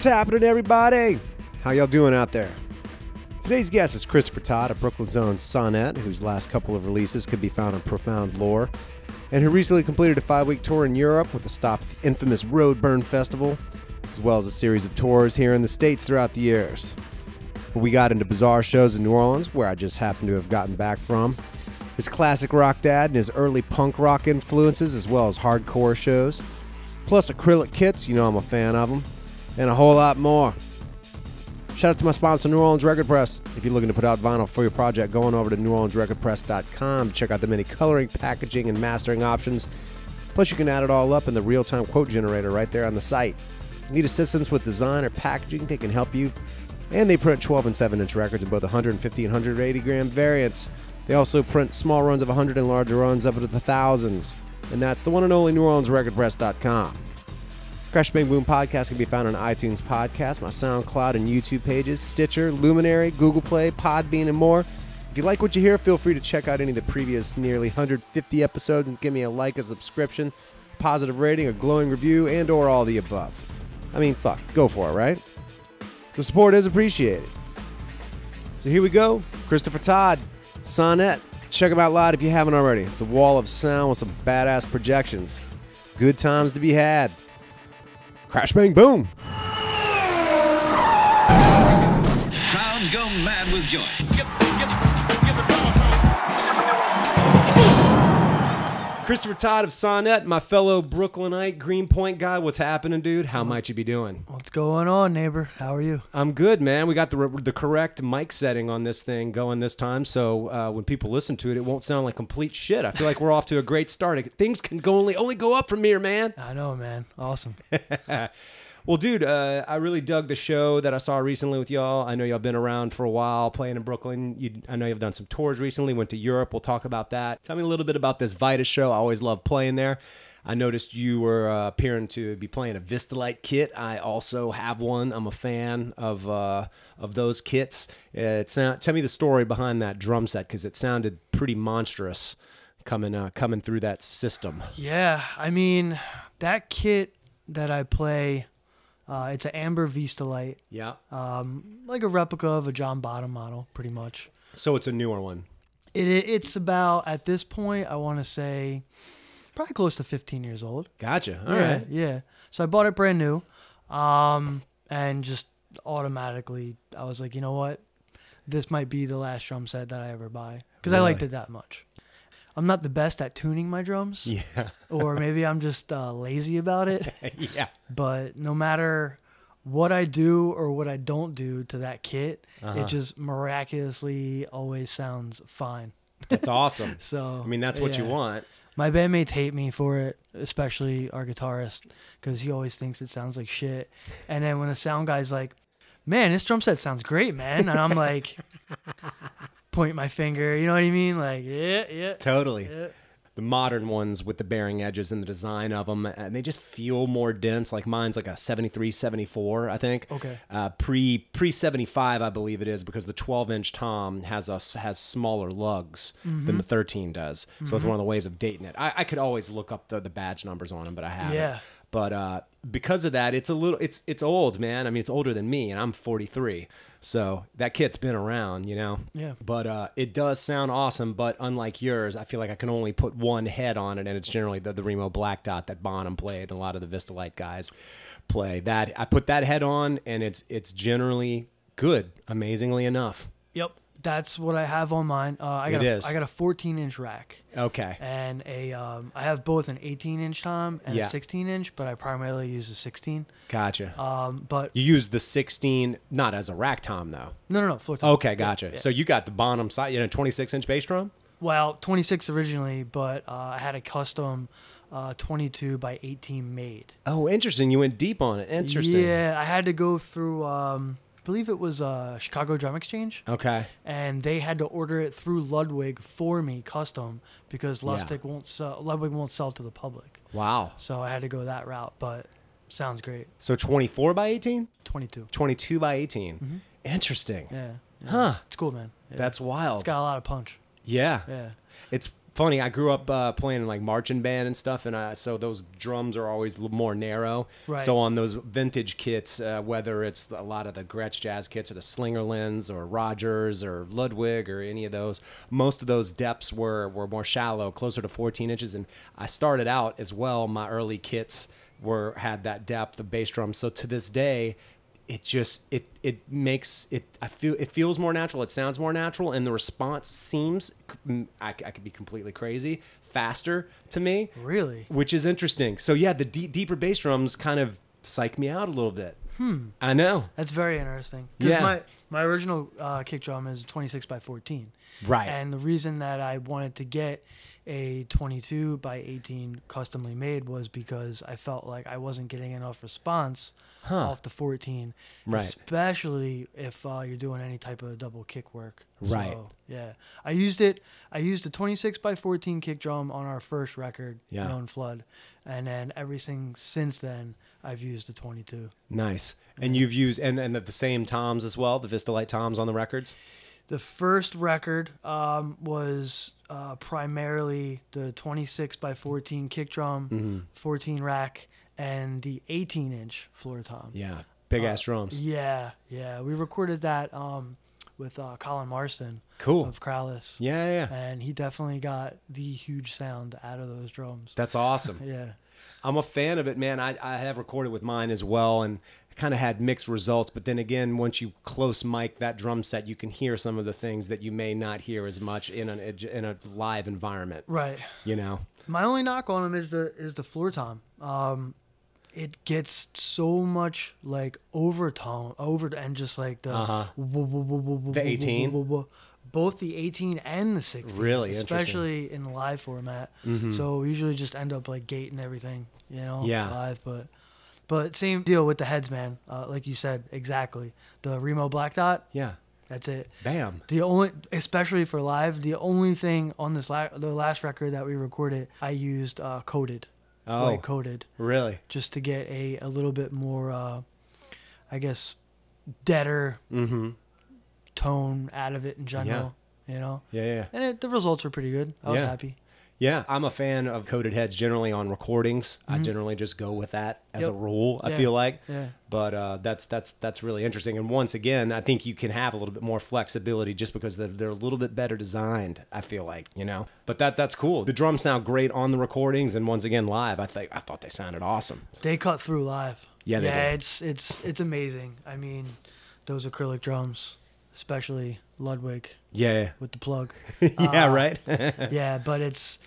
What's happening, everybody? How y'all doing out there? Today's guest is Christopher Todd of Brooklyn's own Sannhet, whose last couple of releases could be found on Profound Lore, and who recently completed a five week tour in Europe with a stop at the infamous Roadburn Festival, as well as a series of tours here in the States throughout the years. We got into bizarre shows in New Orleans, where I just happened to have gotten back from, his classic rock dad and his early punk rock influences, as well as hardcore shows, plus acrylic kits, you know I'm a fan of them, and a whole lot more. Shout out to my sponsor, New Orleans Record Press. If you're looking to put out vinyl for your project, go on over to NewOrleansRecordPress.com to check out the many coloring, packaging, and mastering options. Plus, you can add it all up in the real time quote generator right there on the site. Need assistance with design or packaging? They can help you. And they print 12 and 7 inch records in both 150 and 180 gram variants. They also print small runs of 100 and larger runs up into the thousands. And that's the one and only NewOrleansRecordPress.com. Crash Bang Boom podcast can be found on iTunes Podcast, my SoundCloud and YouTube pages, Stitcher, Luminary, Google Play, Podbean, and more. If you like what you hear, feel free to check out any of the previous nearly 150 episodes and give me a like, a subscription, positive rating, a glowing review, and or all the above. I mean, fuck, go for it, right? The support is appreciated. So here we go. Christopher Todd, Sannhet. Check them out live if you haven't already. It's a wall of sound with some badass projections. Good times to be had. Crash bang boom. Crowds go mad with joy. Christopher Todd of Sannhet, my fellow Brooklynite, Greenpoint guy. What's happening, dude? How might you be doing? What's going on, neighbor? How are you? I'm good, man. We got the the correct mic setting on this thing going this time, so uh, when people listen to it, it won't sound like complete shit. I feel like we're off to a great start. Things can go only only go up from here, man. I know, man. Awesome. Well, dude, uh, I really dug the show that I saw recently with y'all. I know y'all been around for a while playing in Brooklyn. You, I know you've done some tours recently, went to Europe. We'll talk about that. Tell me a little bit about this Vitus show. I always love playing there. I noticed you were uh, appearing to be playing a Vistalite kit. I also have one. I'm a fan of uh, of those kits. It sound, tell me the story behind that drum set because it sounded pretty monstrous coming uh, coming through that system. yeah, I mean, that kit that I play, uh, it's an Amber Vistalite, Yeah. um, like a replica of a John Bonham model, pretty much. So it's a newer one. It, it It's about, at this point, I want to say, probably close to 15 years old. Gotcha. All yeah, right. yeah. So I bought it brand new, um, and just automatically, I was like, you know what? This might be the last drum set that I ever buy because I liked it that much. I'm not the best at tuning my drums, Yeah. or maybe I'm just uh, lazy about it. yeah. But no matter what I do or what I don't do to that kit, Uh-huh. it just miraculously always sounds fine. That's awesome. So I mean, that's what you want. My bandmates hate me for it, especially our guitarist, because he always thinks it sounds like shit. And then when the sound guy's like, "Man, this drum set sounds great, man," and I'm like, point my finger, you know what I mean? Like, yeah, yeah, Totally. yeah. The modern ones with the bearing edges and the design of them, and they just feel more dense. Like mine's like a 73, 74, I think. Okay. Uh, pre pre 75, I believe it is, because the 12 inch tom has a has smaller lugs than Mm-hmm. the 13 does. So it's one of the ways of dating it. I, I could always look up the, the badge numbers on them, but I haven't. Yeah. But uh, because of that, it's a little it's it's old, man. I mean, it's older than me, and I'm 43. So that kit's been around, you know. Yeah. But uh, it does sound awesome. But unlike yours, I feel like I can only put one head on it, and it's generally the, the Remo Black Dot that Bonham played, and a lot of the Vistalite guys play. That I put that head on, and it's it's generally good, amazingly enough. Yep, that's what I have on mine. Uh, I got It a, is. I got a 14 inch rack Okay. and a um, I have both an 18 inch tom and Yeah. a 16 inch, but I primarily use a 16. Gotcha. Um, but you use the 16, not as a rack tom though. no, no, no, floor tom. Okay, gotcha. So you got the bottom side, you know, 26 inch bass drum. Well, 26 originally, but uh, I had a custom uh, 22 by 18 made. Oh, interesting. You went deep on it. Interesting. Yeah, I had to go through. Um, believe it was uh, Chicago Drum Exchange, Okay. and they had to order it through Ludwig for me custom because Yeah. Won't sell. Ludwig won't sell to the public, Wow. so I had to go that route. But sounds great. So 24 by 18? 22. 22 by 18. Interesting. Yeah. yeah. Huh. It's cool, man. Yeah. That's wild. It's got a lot of punch. yeah. Yeah. It's funny. I grew up uh, playing in like marching band and stuff, and uh, so those drums are always more narrow. Right. So on those vintage kits, uh, whether it's a lot of the Gretsch jazz kits or the Slingerlands or Rogers or Ludwig or any of those, most of those depths were were more shallow, closer to 14 inches. And I started out as well. My early kits were had that depth of bass drum. So to this day, it just it it makes it I feel it feels more natural. It sounds more natural, and the response seems I, I could be completely crazy faster to me, Really? which is interesting. So yeah, the deep, deeper bass drums kind of psych me out a little bit. Hmm. I know. That's very interesting. Yeah. My my original uh, kick drum is 26 by 14. Right. And the reason that I wanted to get a 22 by 18 customly made was because I felt like I wasn't getting enough response Huh. off the 14, Right. especially if uh, you're doing any type of double kick work. Right. So, yeah, I used it. I used a 26 by 14 kick drum on our first record, Yeah. Known Flood, and then everything since then I've used the 22. Nice. And you've used and and the, the same toms as well, the Vistalite toms on the records. The first record um, was uh, primarily the 26 by 14 kick drum, Mm-hmm. 14 rack, and the 18 inch floor tom. Yeah. Big Uh, ass drums. Yeah, yeah. We recorded that um, with uh, Colin Marston Cool. of. Yeah, yeah. yeah. And he definitely got the huge sound out of those drums. That's awesome. yeah. I'm a fan of it, man. I, I have recorded with mine as well and kind of had mixed results. But then again, once you close mic that drum set, you can hear some of the things that you may not hear as much in, an, in a live environment. Right. You know? My only knock on them is the is the floor tom. Um, it gets so much like overtone over and just like the Uh-huh. The 18? wah, wah, wah. both the 18 and the 16 Really. Mm-hmm. especially in the live format so we usually just end up like gating everything you know Yeah. live but but same deal with the heads man uh, like you said exactly the remo black dot Yeah. that's it Bam. the only, especially for live, the only thing on this la- the last record that we recorded, I used uh, coated, Oh. white coated, Really? just to get a a little bit more, uh, I guess, deader Mm-hmm. tone out of it in general. Yeah. You know, Yeah, yeah. and it, the results were pretty good. I was Yeah. happy. Yeah, I'm a fan of coated heads generally on recordings. I generally just go with that as a Mm-hmm. Rule. I Yeah. feel like, Yeah. but uh, that's that's that's really interesting. And once again, I think you can have a little bit more flexibility just because they're, they're a little bit better designed. I feel like you know, but that that's cool. The drums sound great on the recordings, and once again live, I think I thought they sounded awesome. They cut through live. Yeah, they yeah, did. it's it's it's amazing. I mean, those acrylic drums, especially Ludwig Yeah, with the plug. yeah, Uh, right. yeah, but it's,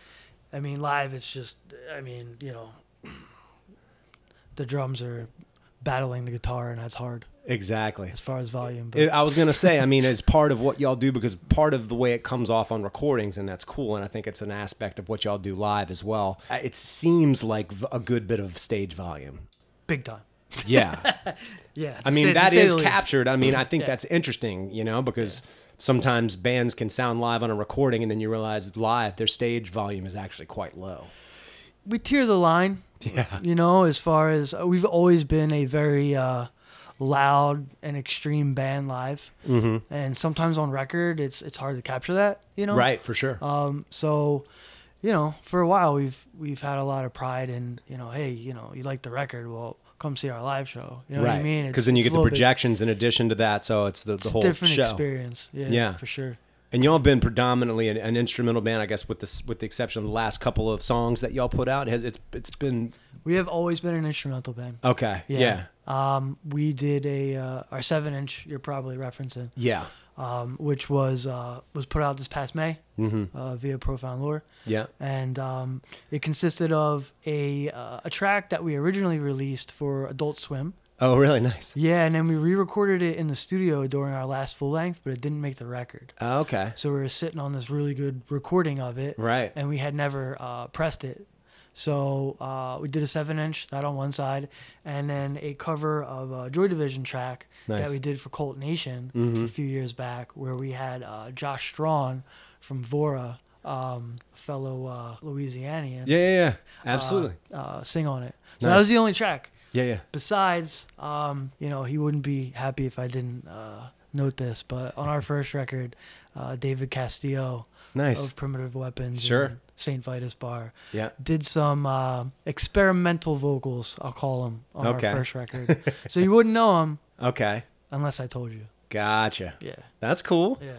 I mean, live, it's just, I mean, you know, the drums are battling the guitar, and that's hard exactly. as far as volume. But I was gonna say, I mean, as part of what y'all do, because part of the way it comes off on recordings, and that's cool, and I think it's an aspect of what y'all do live as well. uh, It seems like a good bit of stage volume. big time. Yeah, Yeah. I mean say- to that is captured. I mean, I think Yeah. that's interesting, you know, because sometimes bands can sound live on a recording, and then you realize live their stage volume is actually quite low. We tear the line. Yeah. You know, as far as uh, we've always been a very uh, loud and extreme band live, mm-hmm. and sometimes on record, it's it's hard to capture that. You know, Right, for sure. Um, so, you know, for a while we've we've had a lot of pride in you know, hey, you know, you like the record, well, come see our live show. You know right, what I mean? because then you get the little bit- projections in addition to that, so it's the, the whole different show. experience. Yeah, Yeah. for sure. And y'all have been predominantly an, an instrumental band, I guess, with this, with the exception of the last couple of songs that y'all put out. Has it's it's been We have always been an instrumental band. okay? Yeah, Um, we did a uh, our seven inch. You're probably referencing, yeah, um, which was uh, was put out this past May mm-hmm. uh, via Profound Lore, yeah. and um, it consisted of a uh, a track that we originally released for Adult Swim. Oh, really nice. Yeah, and then we re-recorded it in the studio during our last full length, but it didn't make the record. Oh, okay, So we were sitting on this really good recording of it, right. and we had never uh, pressed it. So uh, we did a seven inch, that on one side, and then a cover of a Joy Division track Nice. that we did for Cult Nation Mhm. a few years back, where we had uh, Josh Strawn from Vaura, um, fellow uh, Louisianian, Yeah, yeah, yeah. Absolutely. uh, uh, sing on it. So Nice. that was the only track. yeah, yeah. Besides, um, you know, he wouldn't be happy if I didn't uh, note this, but on our first record, uh, David Castillo Nice. of primitive weapons. Sure. Saint Vitus Bar. Yeah. Did some uh, experimental vocals, I'll call them, on Okay. our first record. so you wouldn't know them Okay. unless I told you. Gotcha. Yeah. That's cool. Yeah.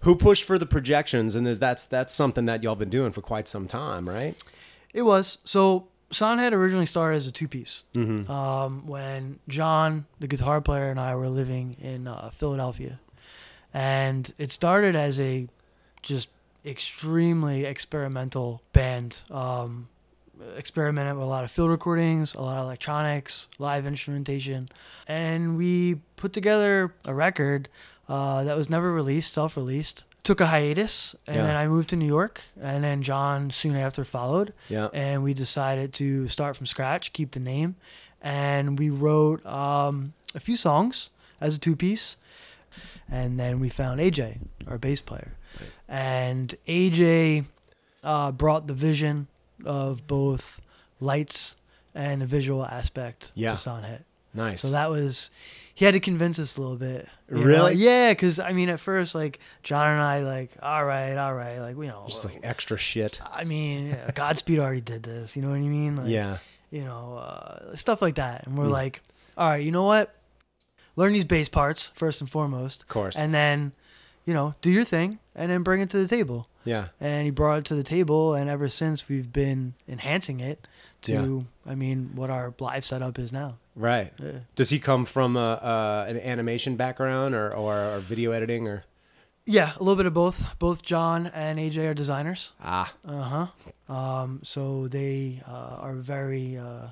Who pushed for the projections? And is that's that's something that y'all been doing for quite some time, right? It was. So Sannhet originally started as a two piece. Mm-hmm. Um, when John, the guitar player, and I were living in uh, Philadelphia. And it started as a just extremely experimental band. Um, experimented with a lot of field recordings, a lot of electronics, live instrumentation. And we put together a record uh, that was never released, self released. Took a hiatus, and Yeah. then I moved to New York, and then John soon after followed Yeah. and we decided to start from scratch, keep the name, and we wrote um, a few songs as a two piece, and then we found AJ, our bass player, Nice. and AJ uh, brought the vision of both lights and the visual aspect Yeah. to Sannhet. Nice. So that was he had to convince us a little bit. you know? Really? Yeah, because I mean, at first, like John and I, like, all right, all right, like we you know, Just like extra shit. I mean, yeah, Godspeed already did this. You know what I mean? Like, yeah. You know, uh, stuff like that. And we're Mm. like, all right, you know what? Learn these bass parts first and foremost, Of course. and then, you know, do your thing, and then bring it to the table. yeah. And he brought it to the table, and ever since we've been enhancing it to, I mean, what our live setup is now. Right. Yeah. Does he come from a, uh, an animation background or, or, or video editing or? Yeah, a little bit of both. Both John and AJ are designers. Ah. Uh huh. Um, so they uh, are very, uh,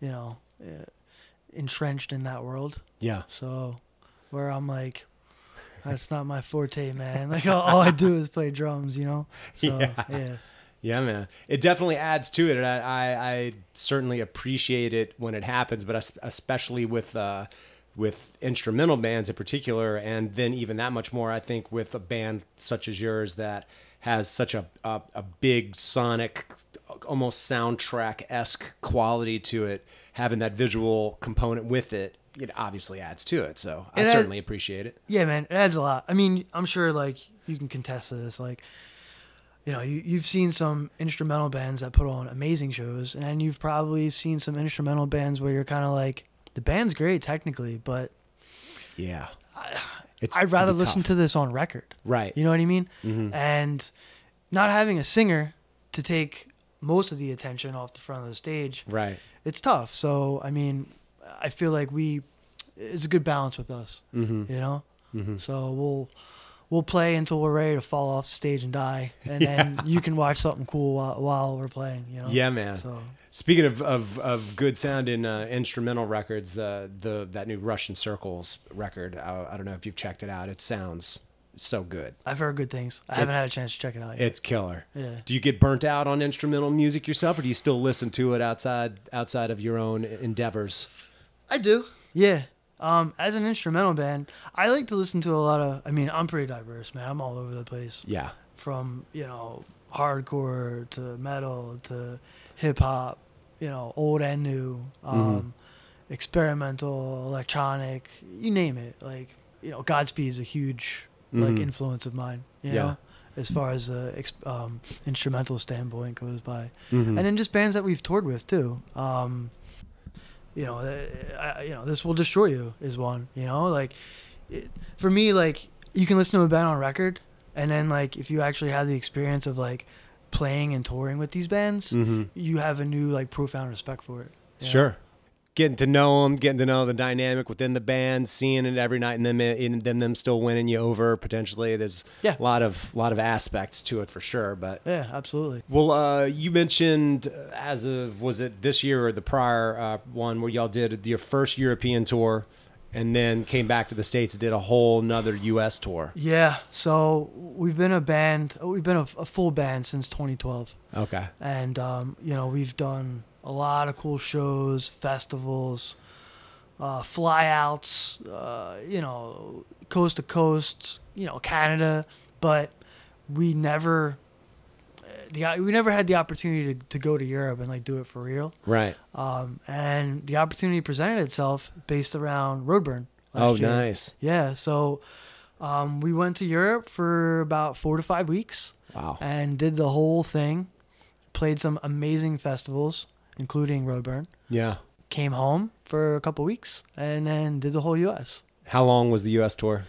you know, uh, entrenched in that world. Yeah. So where I'm like, that's not my forte, man. Like all, all I do is play drums, you know. So Yeah. yeah, Yeah, man. It definitely adds to it, and I, I, I certainly appreciate it when it happens, but especially with uh, with instrumental bands in particular, and then even that much more, I think, with a band such as yours that has such a a, a big sonic, almost soundtrack esque quality to it, having that visual component with it. It obviously adds to it, so I It adds- certainly appreciate it. yeah, man. It adds a lot. I mean, I'm sure like you can contest to this, like. You know, you, you've seen some instrumental bands that put on amazing shows, and then you've probably seen some instrumental bands where you're kind of like, the band's great technically, but Yeah, it's I'd rather listen tough. to this on record. right. You know what I mean? Mhm. And not having a singer to take most of the attention off the front of the stage, right. it's tough. So, I mean, I feel like we, it's a good balance with us, Mm-hmm. you know? Mm-hmm. So we'll, we'll play until we're ready to fall off the stage and die. And then you can watch something cool while, while we're playing, you know? Yeah, man. So, Speaking of, of, of good sounding uh, instrumental records, the the that new Russian Circles record, I, I don't know if you've checked it out. It sounds so good. I've heard good things. I haven't had a chance to check it out yet. It's killer. yeah. Do you get burnt out on instrumental music yourself, or do you still listen to it outside outside of your own endeavors? I do. Yeah. Um, as an instrumental band, I like to listen to a lot of. I mean, I'm pretty diverse, man. I'm all over the place. Yeah, From you know hardcore to metal to hip hop, you know, old and new, um, experimental, electronic, you name it. Like you know, Godspeed is a huge like Mhm. influence of mine. You Yeah. know, as far as the um, instrumental standpoint goes by Mhm. and then just bands that we've toured with too. Um, you know, uh, I, you know, this will destroy you is one. You know, like it, for me, like you can listen to a band on record, and then like if you actually have the experience of like playing and touring with these bands, Mhm. you have a new like profound respect for it. Sure. know? Getting to know them, getting to know the dynamic within the band, seeing it every night, and then in them them still winning you over potentially. There's Yeah. a lot of lot of aspects to it for sure, but. Yeah, absolutely. Well, uh, you mentioned uh, as of was it this year or the prior uh, one where y'all did your first European tour, and then came back to the states and did a whole nother U.S. tour. Yeah. So we've been a band. We've been a, a full band since 2012. Okay. and um, you know we've done a lot of cool shows, festivals, uh, flyouts, uh, you know, coast to coast, you know, Canada, but we never. The, we never had the opportunity to, to go to Europe and like do it for real, Right. um, and the opportunity presented itself based around Roadburn. Oh, year. nice. Yeah, so um, we went to Europe for about four to five weeks. Wow. and did the whole thing. Played some amazing festivals, including Roadburn. Yeah. Came home for a couple weeks and then did the whole U.S. How long was the U.S. tour?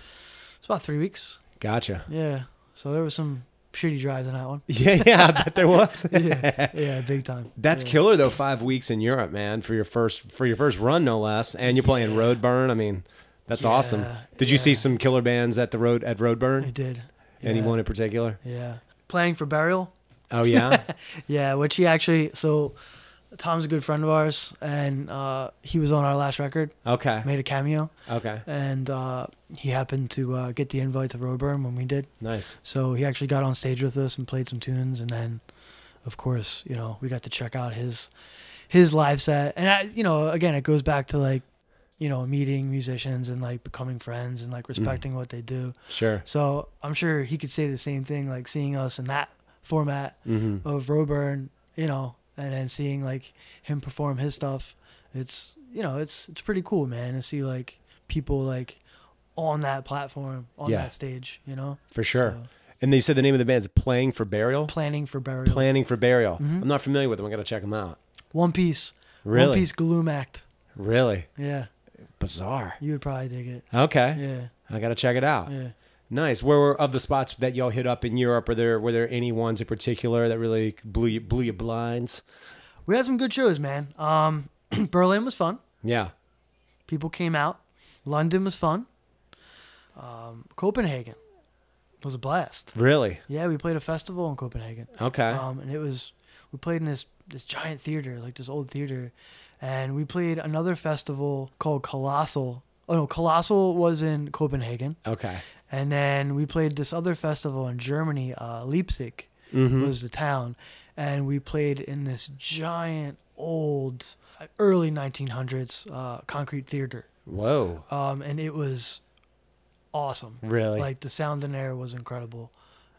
It's about three weeks. Gotcha. Yeah. So there was some shitty drives in that one. Yeah, yeah, I bet there was. yeah, yeah, big time. That's yeah. killer though. Five weeks in Europe, man, for your first for your first run, no less, and you're playing Roadburn. I mean, that's awesome. Yeah, Did you see some killer bands at the road at I Roadburn? did. Yeah, Anyone in particular? Yeah. Planning for burial. Oh yeah. Yeah, which he actually so Tom's a good friend of ours and uh, he was on our last record, okay. made a cameo, Okay. and uh, he happened to uh, get the invite to Roadburn when we did. Nice. So he actually got on stage with us and played some tunes, and then, of course, you know, we got to check out his his live set. And I, you know, again, it goes back to like, you know, meeting musicians and like becoming friends and like respecting what they do. Sure. So I'm sure he could say the same thing, like seeing us in that format Mm-hmm. of Roadburn, you know, and then seeing like him perform his stuff. It's you know, it's it's pretty cool, man, to see like people like on that platform, on Yeah. that stage, you know. For sure. So, And they said the name of the band is Playing for Burial. planning for burial. Planning for Burial. Mhm. I'm not familiar with them. I gotta check them out. One Piece. Really? One Piece Gloom Act. Really Yeah, bizarre. you would probably dig it. Okay. Yeah, I gotta check it out. yeah. Nice. Where were of the spots that y'all hit up in Europe? Are there were there any ones in particular that really blew you blew you blinds? We had some good shows, man. Um, Berlin was fun. Yeah. People came out. London was fun. Um, Copenhagen was a blast. Really? Yeah, we played a festival in Copenhagen. Okay. Um, and it was we played in this this giant theater, like this old theater, and we played another festival called Colossal. Oh no, Colossal was in Copenhagen, okay. And then we played this other festival in Germany. Uh, Leipzig Mhm. was the town, and we played in this giant old early 1900s uh, concrete theater. Whoa. Um, and it was awesome. Really? Like the sound in there was incredible.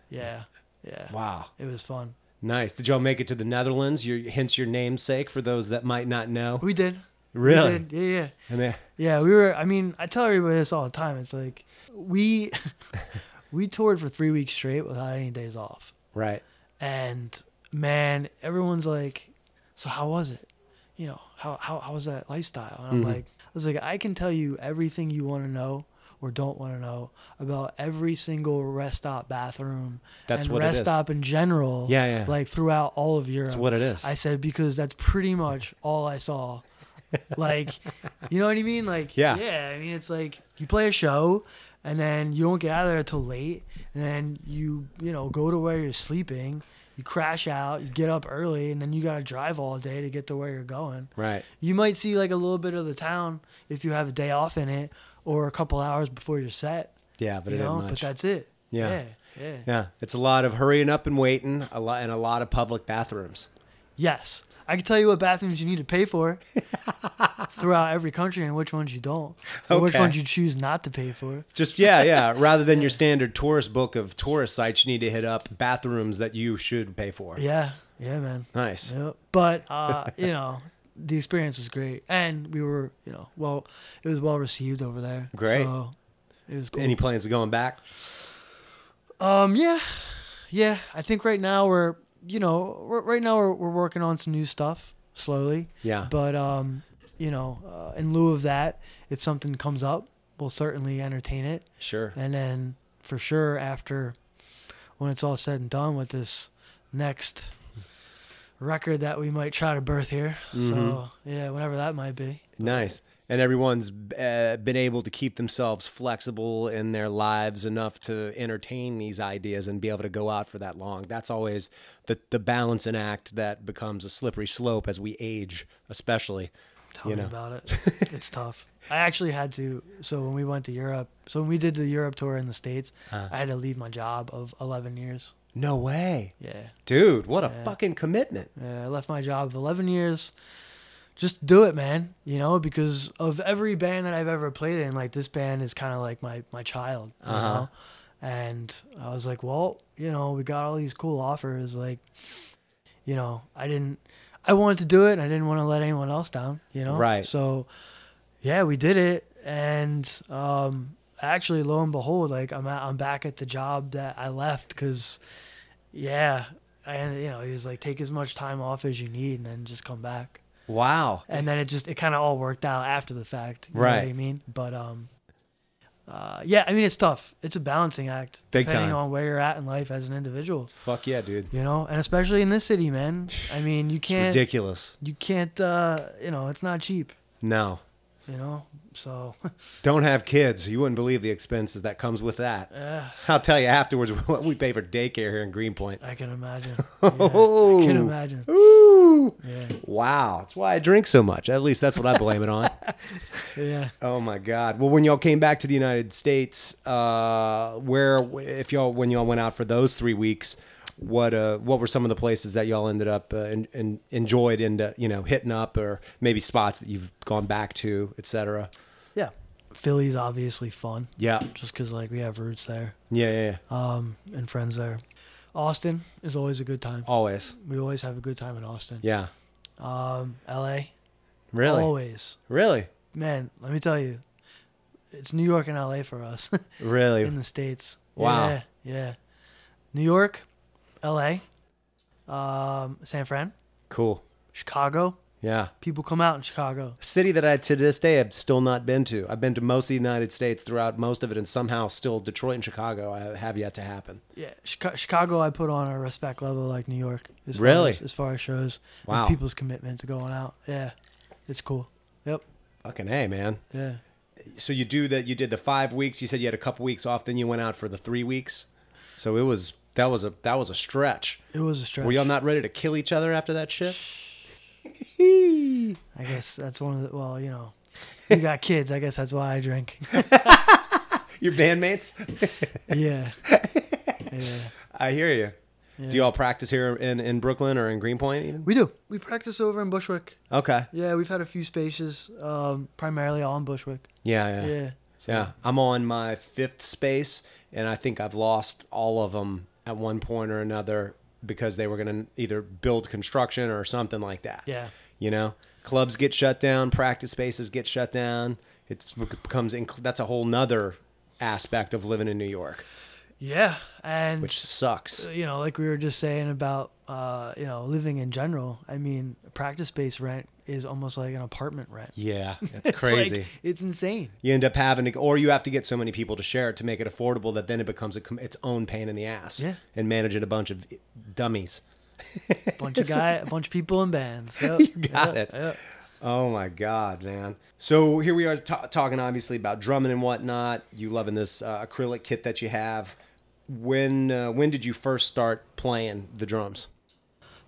Yeah, yeah. wow. It was fun. Nice. Did y'all make it to the Netherlands? Your hence your namesake for those that might not know. We did. We Really? did. Yeah, yeah. And they, Yeah, we were. I mean, I tell everybody this all the time. It's like we we toured for three weeks straight without any days off, right. and man, everyone's like, "So how was it? You know, how how how was that lifestyle?" And I'm Mhm. like, I was like, I can tell you everything you want to know or don't want to know about every single rest stop bathroom That's and what rest stop in general. Yeah, yeah. Like throughout all of Europe. That's what it is. I said because that's pretty much all I saw. like, you know what I mean? Like, Yeah. yeah. I mean, it's like you play a show, and then you don't get out of there till late, and then you, you know, go to where you're sleeping. You crash out. You get up early, and then you gotta drive all day to get to where you're going. right. You might see like a little bit of the town if you have a day off in it, or a couple hours before you're set. Yeah, but you it know, but that's it. Yeah. yeah, yeah. yeah. It's a lot of hurrying up and waiting, a lot and a lot of public bathrooms. Yes. I can tell you what bathrooms you need to pay for throughout every country and which ones you don't. Or which ones you choose not to pay for. Just yeah, yeah. Rather than your standard tourist book of tourist sites, you need to hit up bathrooms that you should pay for. Yeah. Yeah, man. Nice. Yep. But uh, you know, the experience was great. And we were, you know, well it was well received over there. Great. So it was cool. Any plans of going back? Um, yeah, yeah. I think right now we're, you know, right now we're, we're working on some new stuff slowly. Yeah. But um, you know, uh, in lieu of that, if something comes up, we'll certainly entertain it. Sure. And then for sure after, when it's all said and done with this next record that we might try to birth here. Mm-hmm. So yeah, whenever that might be. Nice. And everyone's uh, been able to keep themselves flexible in their lives enough to entertain these ideas and be able to go out for that long. That's always the, the balance and act that becomes a slippery slope as we age, especially. Tell You me know. about it. It's tough. I actually had to. So when we went to Europe, so when we did the Europe tour in the states, Uh. I had to leave my job of 11 years. No way. Yeah, Dude, what a Yeah. fucking commitment. yeah. I left my job of 11 years. Just do it, man. You know, because of every band that I've ever played in, like this band is kind of like my my child. You Uh-huh. know, and I was like, well, you know, we got all these cool offers. Like, you know, I didn't. I wanted to do it. and I didn't want to let anyone else down. You know, Right. So, yeah, we did it, and um, actually, lo and behold, like I'm at, I'm back at the job that I left because Yeah, and you know he was like, take as much time off as you need, and then just come back. Wow. And then it just it kind of all worked out after the fact. You Know what I mean? But um, uh, yeah, I mean it's tough. It's a balancing act, Big depending time. on where you're at in life as an individual. Fuck yeah, dude. You know, and especially in this city, man. I mean, you can't, ridiculous. you can't, uh, you know, it's not cheap. No. You know, so Don't have kids. You wouldn't believe the expenses that comes with that. uh, I'll tell you afterwards what we pay for daycare here in Greenpoint. I can imagine. Yeah, Oh. I can imagine. Ooh. Yeah, Wow. That's why I drink so much. At least that's what I blame it on. yeah. Oh my God! Well, when y'all came back to the United States, uh, where if y'all when y'all went out for those three weeks, what uh what were some of the places that y'all ended up uh, and and enjoyed into you know hitting up or maybe spots that you've gone back to, etc. Yeah. Philly's obviously fun, Yeah, just because like we have roots there, yeah, yeah, yeah. um, and friends there. Austin is always a good time. Always. We always have a good time in Austin. Yeah. Um, L.A. Really. Always, Really. man. Let me tell you, it's New York and L.A. for us Really. in the states. Wow. Yeah, yeah. New York, L.A., um, San Fran, cool. Chicago. Yeah. People come out in Chicago. City that I to this day have still not been to. I've been to most of the United States throughout most of it, and somehow still Detroit and Chicago I have yet to happen. Yeah, Chica- Chicago. I put on a respect level like New York. As far Really? as, as far as shows. and Wow. people's commitment to going out. Yeah, it's cool. Yep. Fucking a man. Yeah. so you do that you did the five weeks you said you had a couple weeks off then you went out for the three weeks so it was that was a that was a stretch It was a stretch. were y'all not ready to kill each other after that shit I guess that's one of the. Well, you know, you got kids. I guess that's why I drink. your bandmates yeah. Yeah. i hear you yeah. do y'all practice here in, in brooklyn or in greenpoint even We do. We practice over in Bushwick. okay Yeah, we've had a few spaces, um, primarily all in Bushwick. yeah yeah Yeah. yeah i'm on my fifth space and i think i've lost all of them at one point or another because they were going to either build construction or something like that Yeah. You know, clubs get shut down, practice spaces get shut down. It becomes that's a whole nother aspect of living in New York, Yeah, and which sucks. you know, like we were just saying about uh, you know living in general. I mean, practice space rent is almost like an apartment rent. Yeah, it's It's crazy. like- it's insane. you end up having to, or you have to get so many people to share it to make it affordable that then it becomes a, its own pain in the ass. Yeah. and managing a bunch of dummies. Bunch of guy, a bunch of people in bands. Yep. You got Yep. it. Yep. Oh my God, man. So here we are ta talking obviously about drumming and whatnot. You loving this uh, acrylic kit that you have. When uh, when did you first start playing the drums?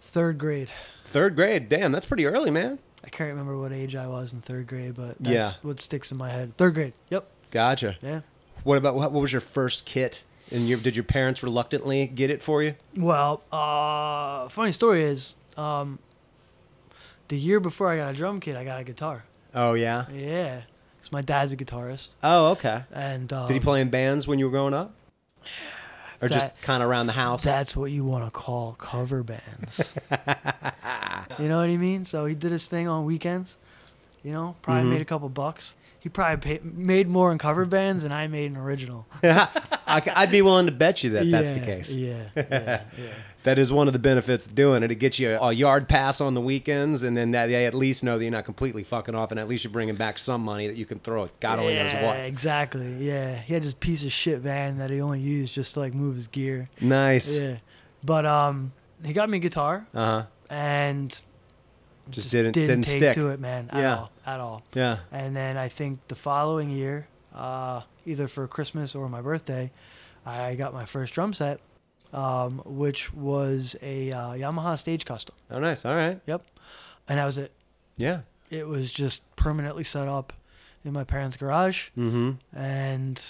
Third grade. Third grade. Damn, that's pretty early, man. I can't remember what age I was in third grade, but that's Yeah. what sticks in my head. Third grade. Yep. Gotcha. Yeah. What about what, what was your first kit? And your, did your parents reluctantly get it for you? Well, uh, funny story is, um, the year before I got a drum kit, I got a guitar. Oh yeah. Yeah, because my dad's a guitarist, Oh okay. and um, Did he play in bands when you were growing up? Or just kind of around the house? That's what you want to call cover bands. you know what I mean? So he did his thing on weekends. You know, probably Mm-hmm. made a couple bucks. He probably paid, made more in cover bands than I made in original. I, would be willing to bet you that that's the case. Yeah, yeah, yeah. That is one of the benefits of doing it. It gets you a yard pass on the weekends, and then that they at least know that you're not completely fucking off, and at least you're bringing back some money that you can throw at God only knows Yeah, what. exactly. Yeah, he had this piece of shit van that he only used just to like move his gear. Nice. Yeah, but um, he got me a guitar Uh huh. And Just didn't- didn't take stick. to it, man. At Yeah. all, at all. Yeah. And then I think the following year, uh, either for Christmas or my birthday, I got my first drum set, um, which was a uh, Yamaha Stage Custom. Oh, nice. All right. Yep, and that was it. Yeah. It was just permanently set up in my parents' garage, Mm-hmm. and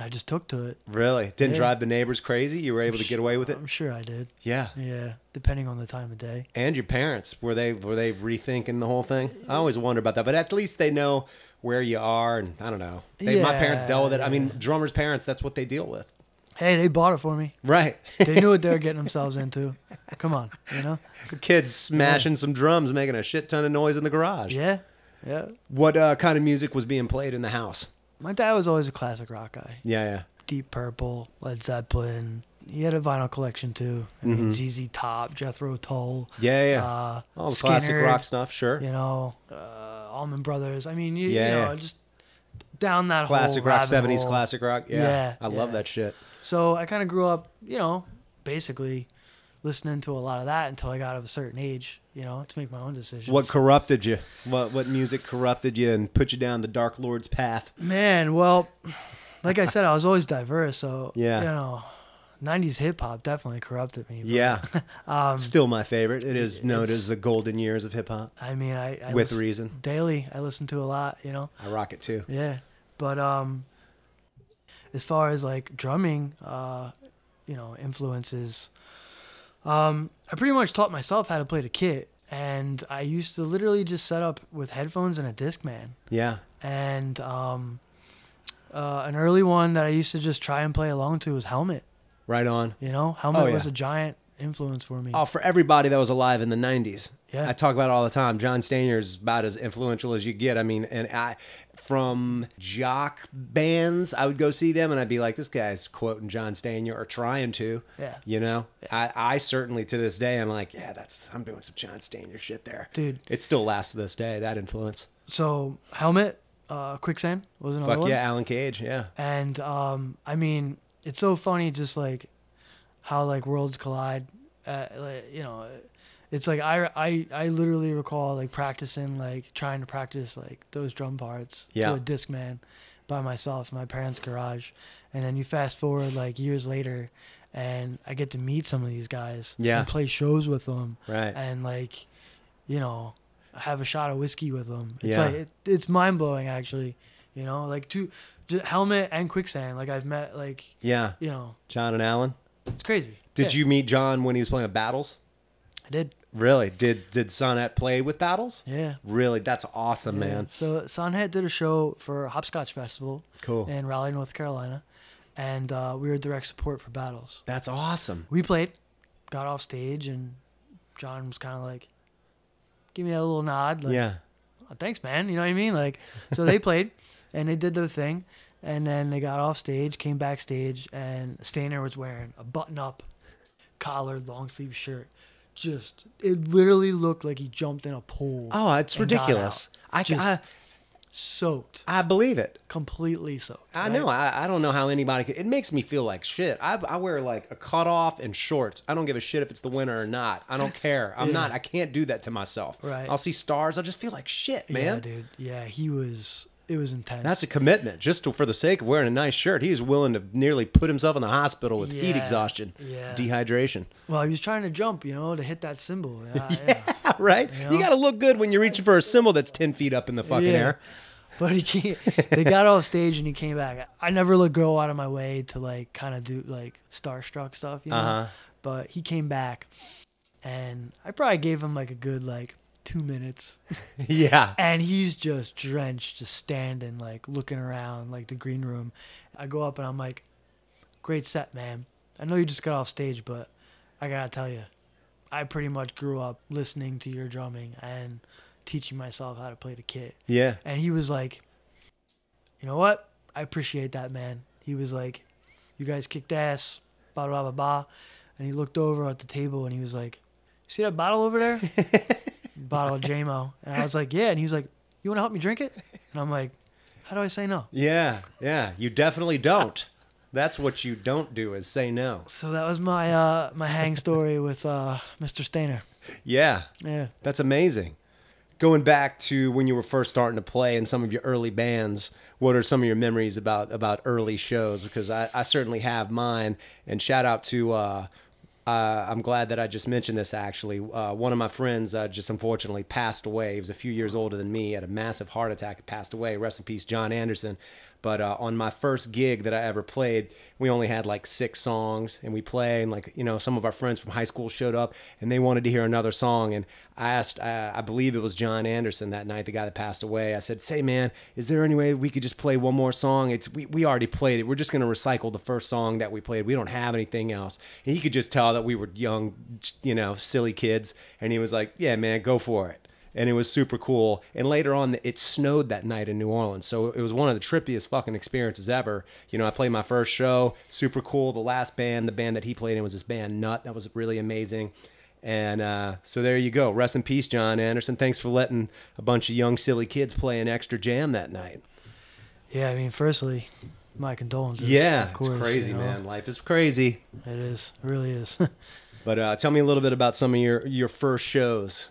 I just took to it. Really? Didn't Yeah. drive the neighbors crazy? You were able to get away with it? I'm sure I did. Yeah. Yeah, depending on the time of day. And your parents were they were they rethinking the whole thing? I always wonder about that, but at least they know where you are, and I don't know. They, my parents dealt with it. I mean, drummers' parents. That's what they deal with. Hey, they bought it for me. Right. They knew what they were getting themselves into. Come on, you know? Kids smashing some drums, making a shit ton of noise in the garage. Yeah, yeah. What uh, kind of music was being played in the house? My dad was always a classic rock guy. Yeah, yeah. Deep Purple, Led Zeppelin, he had a vinyl collection too. I mean, ZZ Top, Jethro Tull. Mm-hmm. Yeah, yeah. Uh, All the classic Skynyrd, rock stuff, sure. You know, uh, Allman Brothers. I mean, you, Yeah, you know, yeah. just down that Classic whole rock, rabbit seventies hole. classic rock. Yeah, Yeah, I love yeah. that shit. So I kind of grew up, you know, basically listening to a lot of that until I got of a certain age, you know, to make my own decisions. What corrupted you? What what music corrupted you and put you down the Dark Lord's path? Man, well, like I said, I was always diverse, so Yeah. you know, '90s hip hop definitely corrupted me. but, Yeah, um, still my favorite. It is known as the golden years of hip hop. I mean, I, I With listen- reason. daily. I listen to a lot, you know. I rock it too. Yeah, but um, as far as like drumming, uh, you know, influences, um, I pretty much taught myself how to play the kit, and I used to literally just set up with headphones and a Discman, Yeah, and um, uh, an early one that I used to just try and play along to was Helmet. right on. You know, Helmet Oh, yeah. was a giant influence for me. Oh, for everybody that was alive in the '90s. Yeah. I talk about it all the time. John Stanier is about as influential as you get. I mean, and I from jock bands, I would go see them, and I'd be like, "This guy's quoting John Stanier or trying to." Yeah. You know, I, I certainly to this day, I'm like, "Yeah, that's I'm doing some John Stanier shit there, Dude. It still lasts to this day. That influence. So Helmet, uh, Quicksand was another Fuck one. yeah, Alan Cage. Yeah. And um, I mean, it's so funny, just like how like worlds collide. Uh, like, you know, it's like I, I I literally recall like practicing, like trying to practice like those drum parts Yeah. to a Discman by myself in my parents' garage, and then you fast forward like years later, and I get to meet some of these guys, Yeah. and play shows with them, Right. and like, you know, have a shot of whiskey with them. It's Yeah. like it, it's mind blowing actually. You know, like two, helmet and quicksand. Like I've met like Yeah. you know, John and Alan. It's crazy. Did Yeah, you meet John when he was playing at Battles? I did. Really? Did did Sannhet play with Battles? Yeah. Really? That's awesome, Yeah. man. So Sannhet did a show for Hopscotch Festival Cool. in Raleigh, North Carolina, and uh, we were direct support for battles. That's awesome. We played, got off stage, and John was kind of like, give me that little nod, like, yeah. "Oh, thanks, man. You know what I mean? Like, so they played, and they did their thing, and then they got off stage, came backstage, and Stanier was wearing a button-up, collared, long sleeve shirt. Just, it literally looked like he jumped in a pool. Oh, it's ridiculous. I, Just I soaked, I believe it. completely soaked. I right? know. I, I don't know how anybody could. It makes me feel like shit. I, I wear like a cutoff and shorts. I don't give a shit if it's the winter or not. I don't care. I'm Yeah. not. I can't do that to myself. Right. I'll see stars. I just feel like shit, man. Yeah, dude. Yeah, he was. It was intense. That's a commitment. Just to, for the sake of wearing a nice shirt, he's willing to nearly put himself in the hospital with heat exhaustion, yeah. dehydration. well, he was trying to jump, you know, to hit that cymbal. Yeah, yeah. right? You You, got to look good when you're reaching for a cymbal that's 10 feet up in the fucking Yeah. air. But he came, they got off stage and he came back. I never let go out of my way to like kind of do like starstruck stuff, you know. Uh-huh. But he came back, and I probably gave him like a good like two minutes, yeah. and he's just drenched, just standing like looking around like the green room. I go up and I'm like, "Great set, man. I know you just got off stage, but I gotta tell you, I pretty much grew up listening to your drumming and teaching myself how to play the kit." Yeah. And he was like, you know what? I appreciate that, man. He was like, you guys kicked ass, blah, blah, blah, blah. And he looked over at the table and he was like, see that bottle over there? bottle of JMO. And I was like, yeah. And he's like, you want to help me drink it? And I'm like, how do I say no? Yeah. Yeah. You definitely don't. That's what you don't do is say no. So that was my uh, my hang story with uh, Mr. Stanier. Yeah. Yeah. That's amazing. Going back to when you were first starting to play in some of your early bands, what are some of your memories about about early shows? Because I, I certainly have mine. And shout out to uh, uh, I'm glad that I just mentioned this. Actually, uh, one of my friends uh, just unfortunately passed away. He was a few years older than me. Had a massive heart attack. Passed away. Rest in peace, John Anderson. But uh, on my first gig that I ever played, we only had like six songs, and we play, And like you know, some of our friends from high school showed up, and they wanted to hear another song. And I asked, I believe it was John Anderson that night, the guy that passed away. I said, "Say, man, is there any way we could just play one more song? It's we, we already played it. We're just gonna recycle the first song that we played. We don't have anything else." And he could just tell that we were young, you know, silly kids. And he was like, "Yeah, man, go for it." And it was super cool. And later on, it snowed that night in New Orleans, so it was one of the trippiest fucking experiences ever. You know, I played my first show, super cool. The last band, the band that he played in, was this band Nut. That was really amazing. And uh, so there you go. Rest in peace, John Anderson. Thanks for letting a bunch of young, silly kids play an extra jam that night. Yeah, I mean, firstly, my condolences. Yeah, of course, it's crazy, you know. man. Life is crazy. It is. It really is. But uh, tell me a little bit about some of your your first shows.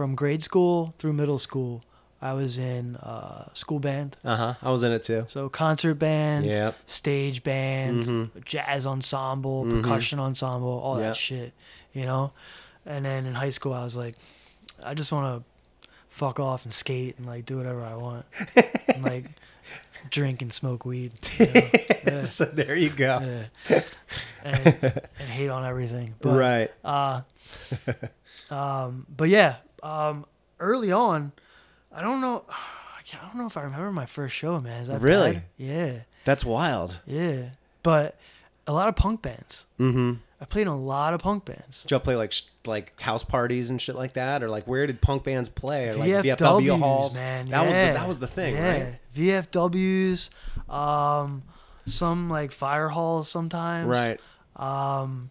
From grade school through middle school, I was in uh, school band. Uh huh. I was in it too. So concert band, Yep. stage band, Mhm. jazz ensemble, Mhm. percussion ensemble, all Yep. that shit, you know. And then in high school, I was like, I just want to fuck off and skate and like do whatever I want, and like drink and smoke weed, you know? Yeah. so there you go. yeah. and, and hate on everything. But, right. Uh, um, but yeah, um, early on, I don't know. I don't know if I remember my first show, man. Is that Really? bad? Yeah, That's wild. yeah. But a lot of punk bands. Mm-hmm. I played in a lot of punk bands. Did y'all play like sh- like house parties and shit like that, or like where did punk bands play? Or, like VFWs, halls. man. That was the yeah. that was the thing, yeah. right? VFWs, um, some like fire halls sometimes. Right. Um,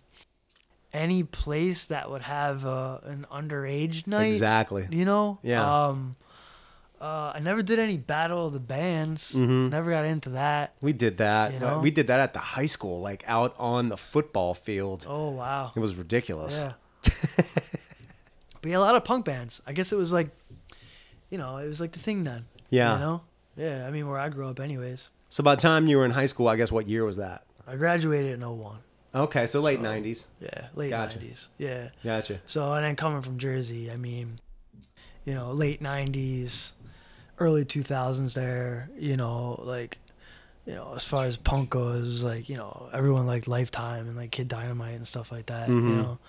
any place that would have uh, an underage night. Exactly. You know. Yeah. Um, uh, I never did any battle of the bands. Mhm. Never got into that. We did that. You know? We did that at the high school, like out on the football field. Oh wow. It was ridiculous. Yeah. but yeah, a lot of punk bands. I guess it was like, you know, it was like the thing then. Yeah. You know. Yeah. I mean, where I grew up, anyways. So by the time you were in high school, I guess what year was that? I graduated in 01. Okay, so late '90s. Yeah, late Gotcha. 90s. Yeah. Gotcha. So, and then coming from Jersey, I mean, you know, late 90s, early 2000s there, you know, like, you know, as far as punk goes, like, you know, everyone liked Lifetime and like Kid Dynamite and stuff like that, Mhm. you know.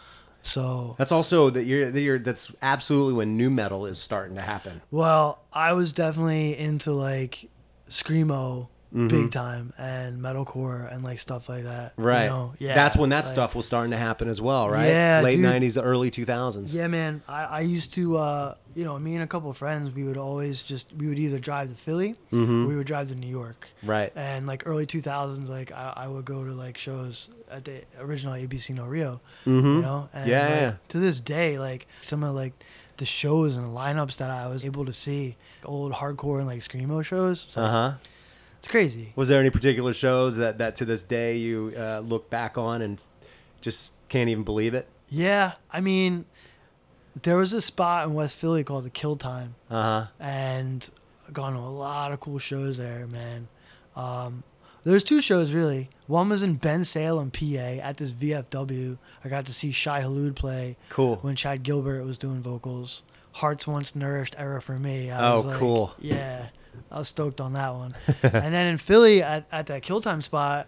So, That's also that you're, that you're that's absolutely when nu metal is starting to happen. well, I was definitely into like Screamo Mhm. big time and metalcore and like stuff like that. you Right. know? Yeah. That's when that like- stuff was starting to happen as well, right? Yeah, Late dude. '90s, early 2000s. Yeah, man. I, I used to, uh, you know, me and a couple of friends, we would always just, we would either drive to Philly Mhm. or we would drive to New York. Right. And like early 2000s, like I, I would go to like shows at the original ABC No Rio, Mhm. you know? And Yeah, like, yeah. To this day, like some of like the shows and the lineups that I was able to see, old hardcore and like Screamo shows, like, Uh huh. It's crazy. Was there any particular shows that that to this day you uh, look back on and just can't even believe it? Yeah. I mean, there was a spot in West Philly called the Kill Time. Uh huh. and I've gone to a lot of cool shows there, man. Um, there's two shows really. One was in Bensalem, PA, at this VFW. I got to see Shai Hulud play Cool. when Chad Gilbert was doing vocals. Hearts Once Nourished era for me. I Oh, was like, cool. Yeah, I was stoked on that one. and then in Philly, at, at that Kill Time spot,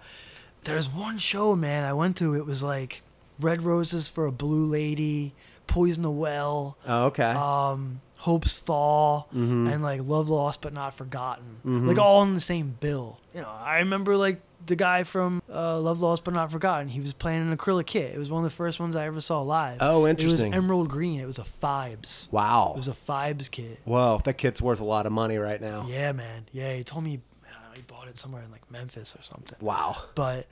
there's one show, man, I went to. It was like Red Roses for a Blue Lady, Poison the Well Oh, okay. um, Hopesfall, Mhm. and like Love Lost but Not Forgotten, Mhm. like all in the same bill. You know, I remember like the guy from uh, Love Lost but Not Forgotten. He was playing an acrylic kit. It was one of the first ones I ever saw live. Oh, interesting. It was emerald green. It was a Fibes. wow. It was a Fibes kit. Whoa, that kit's worth a lot of money right now. Yeah, man. Yeah, he told me uh, he bought it somewhere in like Memphis or something. Wow. But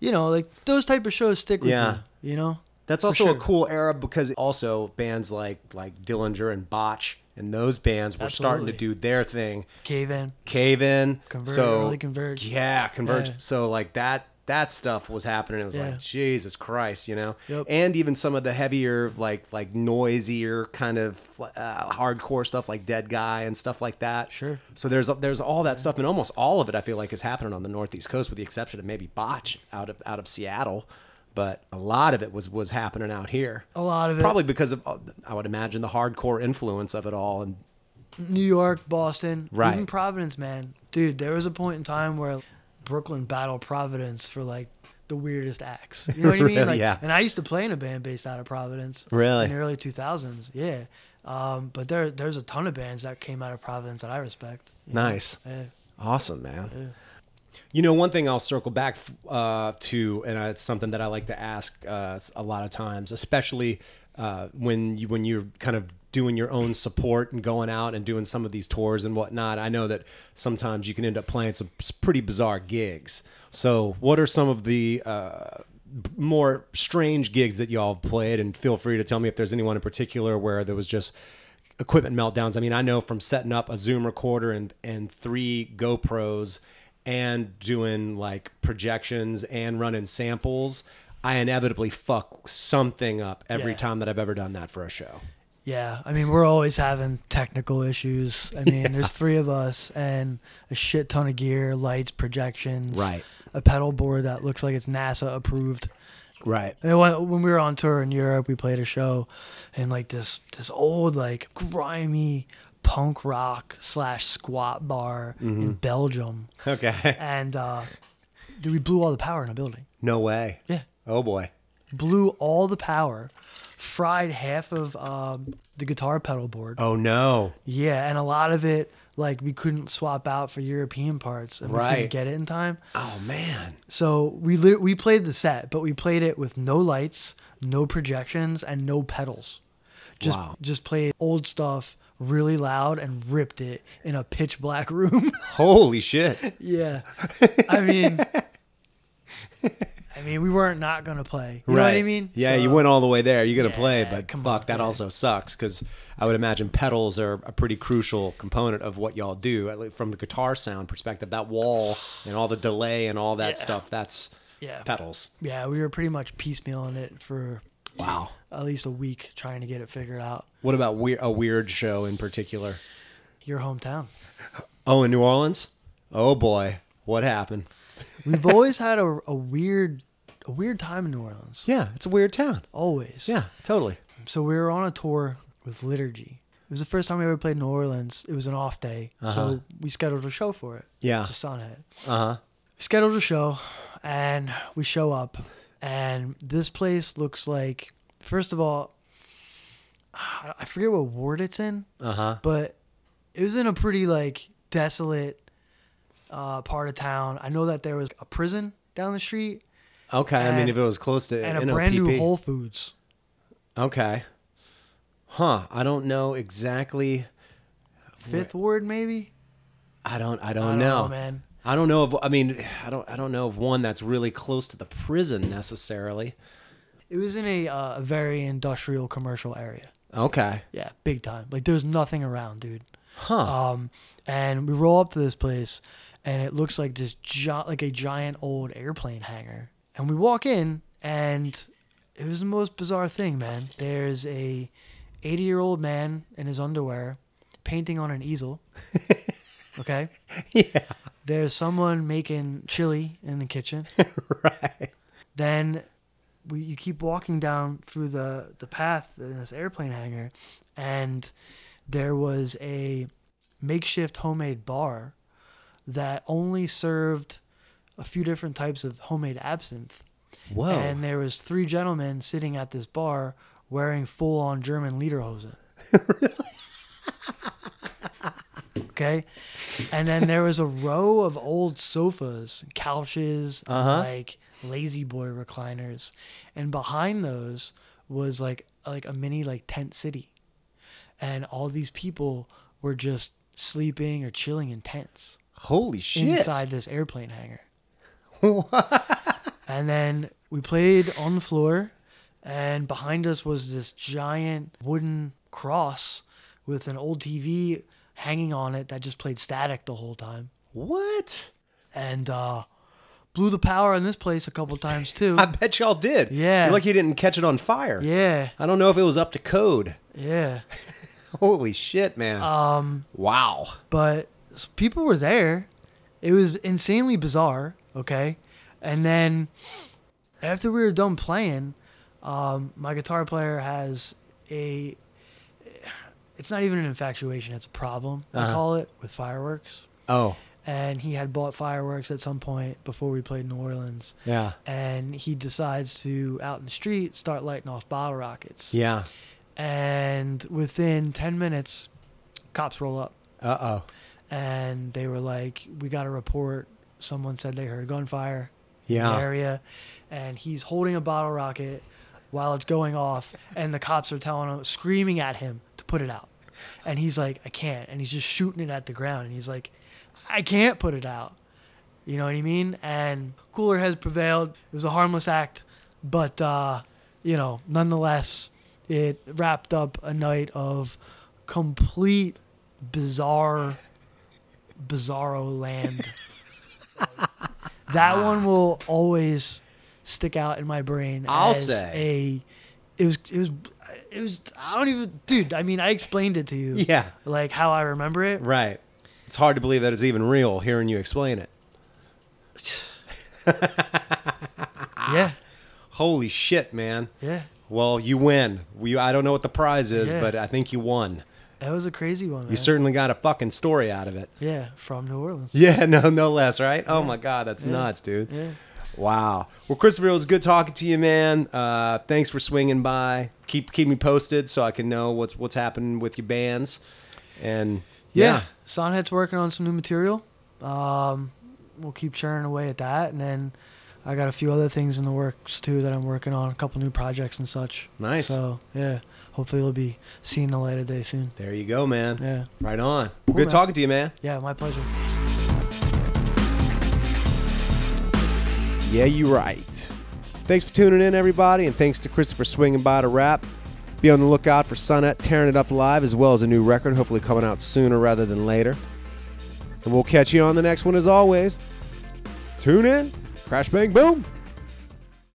you know, like those type of shows stick with Yeah. you. You know. That's also sure. a cool era because also bands like like Dillinger and Botch and those bands were starting to do their thing. Cave in. Cave in, Converge, so early Converge. yeah, Converge. Yeah. So like that that stuff was happening. It was Yeah. like Jesus Christ, you know. Yep. And even some of the heavier, like like noisier kind of uh, hardcore stuff, like Deadguy and stuff like that. Sure. So there's there's all that stuff, and almost all of it I feel like is happening on the Northeast Coast, with the exception of maybe Botch out of out of Seattle. But a lot of it was was happening out here. A lot of it. Probably because of, uh, I would imagine, the hardcore influence of it all. And New York, Boston, Right. even Providence, man. Dude, there was a point in time where Brooklyn battled Providence for like the weirdest acts. You know what I mean? Really? Like, Yeah. And I used to play in a band based out of Providence. Really? In the early 2000s, yeah. Um, but there, there's a ton of bands that came out of Providence that I respect. nice, Yeah. awesome, man. Yeah. You know, one thing I'll circle back uh, to, and it's something that I like to ask uh, a lot of times, especially uh, when you when you're kind of doing your own support and going out and doing some of these tours and whatnot. I know that sometimes you can end up playing some pretty bizarre gigs. So, what are some of the uh, more strange gigs that y'all have played? And feel free to tell me if there's anyone in particular where there was just equipment meltdowns. I mean, I know from setting up a Zoom recorder and and three GoPros and doing like projections and running samples, I inevitably fuck something up every Yeah. time that I've ever done that for a show. Yeah, I mean, we're always having technical issues. I mean, there's three of us and a shit ton of gear, lights, projections, Right. a pedal board that looks like it's NASA approved. Right. Mean, when, when we were on tour in Europe, we played a show in like this this old like grimy punk rock slash squat bar in Belgium, Okay. and uh, we blew all the power in a building. No way. Yeah, Oh boy. blew all the power, fried half of um, the guitar pedal board. Oh no. Yeah, and a lot of it like we couldn't swap out for European parts and we couldn't get it in time. Oh man. So we lit- we played the set, but we played it with no lights, no projections, and no pedals. Just Wow. just played old stuff really loud and ripped it in a pitch black room. Holy shit. yeah, I mean, I mean we weren't not gonna play. You know what I mean? Yeah, you went all the way there. You're gonna play, but come fuck, on, that yeah. also sucks because I would imagine pedals are a pretty crucial component of what y'all do. From the guitar sound perspective, that wall and all the delay and all that Yeah. stuff, that's Yeah. pedals. Yeah, we were pretty much piecemealing it for Wow. at least a week trying to get it figured out. What about weir- a weird show in particular? Your hometown. Oh, in New Orleans? Oh boy, what happened? We've always had a, a weird a weird time in New Orleans. Yeah, it's a weird town. Always. Yeah, totally. So we were on a tour with Liturgy. It was the first time we ever played New Orleans. It was an off day, Uh-huh. so we scheduled a show for it. Yeah. to on it. Uh huh. We scheduled a show, and we show up, and this place looks like. First of all, I I forget what ward it's in, Uh huh. but it was in a pretty like desolate uh, part of town. I know that there was a prison down the street Okay. I mean, if it was close to and a NOPD. brand new Whole Foods. Okay. Huh. I don't know exactly. Fifth ward, maybe. I don't. I I don't, don't know. know, man. I don't know of. I mean, I don't. I don't know of one that's really close to the prison necessarily. It was in a uh, very industrial commercial area. Okay. Yeah, big time. Like there's nothing around, dude. Huh. Um, and we roll up to this place, and it looks like this gi- like a giant old airplane hangar. And we walk in, and it was the most bizarre thing, man. There's a 80 year old man in his underwear painting on an easel. Okay. yeah. There's someone making chili in the kitchen. Right. then we, you keep walking down through the, the path in this airplane hangar, and there was a makeshift homemade bar that only served a few different types of homemade absinthe. Whoa. And there was three gentlemen sitting at this bar wearing full on German lederhosen. okay. And then there was a row of old sofas, couches, Uh-huh. like lazy boy recliners. And behind those was like like a mini like tent city. And all these people were just sleeping or chilling in tents Holy shit. inside this airplane hangar. and then we played on the floor, and behind us was this giant wooden cross with an old TV hanging on it that just played static the whole time. What? And uh, blew the power in this place a couple times too. I bet y'all did. Yeah. You're lucky you didn't catch it on fire. yeah, I don't know if it was up to code. yeah. Holy shit, man. Um, wow. but people were there. It was insanely bizarre. Okay, and then after we were done playing, um, my guitar player has a. It's not even an infatuation; it's a problem. I Uh-huh. call it with fireworks. Oh, And he had bought fireworks at some point before we played New Orleans, yeah. and he decides to out in the street start lighting off bottle rockets. Yeah. And within ten minutes, cops roll up Uh oh. and they were like, "We got a report someone said they heard gunfire in Yeah. the area, and he's holding a bottle rocket while it's going off, and the cops are telling him, screaming at him to put it out, and he's like, I can't, and he's just shooting it at the ground, and he's like, I can't put it out. You know what I mean? And cooler heads prevailed. It was a harmless act, but uh, you know, nonetheless, it wrapped up a night of complete bizarre, bizarro land. that one will always stick out in my brain. I'll as say. a. It was. It was. It was. I don't even, dude. I mean, I explained it to you. Yeah. Like how I remember it. Right. It's hard to believe that it's even real hearing you explain it. Yeah. Holy shit, man. Yeah. Well, you win. We, I don't know what the prize is, Yeah. but I think you won. That was a crazy one. Man. You certainly got a fucking story out of it. Yeah, from New Orleans. Yeah, no, no less, right? Oh my god, that's Yeah. nuts, dude. Yeah. Wow. Well, Christopher, it was good talking to you, man. Uh, thanks for swinging by. Keep keep me posted so I can know what's what's happening with your bands. And Yeah. yeah, Sannhet's working on some new material. Um, we'll keep churning away at that, and then I got a few other things in the works too that I'm working on, a couple new projects and such. nice. So yeah, hopefully it'll be seeing the light of day soon. there you go, man. Yeah. Right on. Cool, good man. talking to you, man. Yeah, my pleasure. Yeah, you're right. Thanks for tuning in, everybody, and thanks to Christopher swinging by to rap. Be on the lookout for Sannhet tearing it up live, as well as a new record, hopefully coming out sooner rather than later. And we'll catch you on the next one as always. Tune in, crash bang boom.